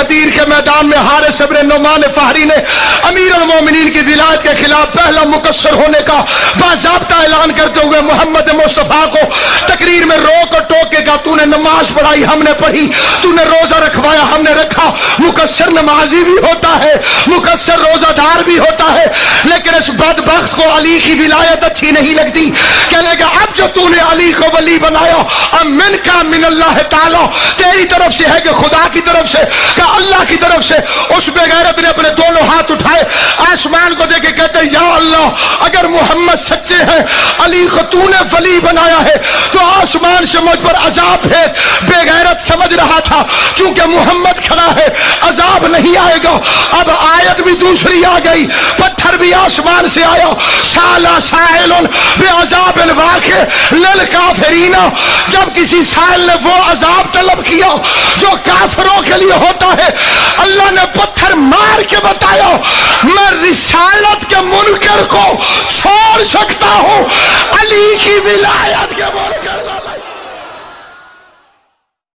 غدیر کے میدان میں ہار صبر نعمان فہری نے امیر المومنین کی ولایت کے خلاف پہلا مقصر ہونے کا باضابطہ اعلان کرتے ہوئے محمد مصطفیٰ کو تقریر میں روک اور ٹوکے کا تو نے نماز پڑھائی ہم نے پڑھی تو نے روزہ رکھوایا ہم نے رکھا۔ مقصر نمازی بھی ہوتا ہے، مقصر روزہ دار بھی ہوتا ہے، لیکن اس بدبخت کو علی کی ولایت اچھی نہیں لگتی۔ جو تو نے علی کو ولی بنایا اب من کا من اللہ تعالی، تیری طرف سے ہے کہ خدا کی طرف سے، کہ اللہ کی طرف سے۔ اس بغیرت نے اپنے دونوں ہاتھ اٹھائے، آسمان کو دیکھ کے کہتے ہیں، یا اللہ، اگر محمد سچے ہیں، علی کو تو نے ولی بنایا ہے، تو آسمان سے مجھ پر عذاب ہے۔ بے غیرت سمجھ رہا تھا کیونکہ محمد کھڑا ہے، عذاب نہیں آئے گا۔ اب آیت بھی دوسری آ گئی، پتھر بھی آسمان سے آیا، سالا سائل بے عذاب الواقع، لل للکافرین جب کسی سائل نے وہ عذاب طلب کیا جو کافروں کے لیے ہوتا ہے، اللہ نے پتھر مار کے بتایا، میں رسالت کے منکر کو چھوڑ سکتا ہوں، علی کی ولایت کے منکر کو۔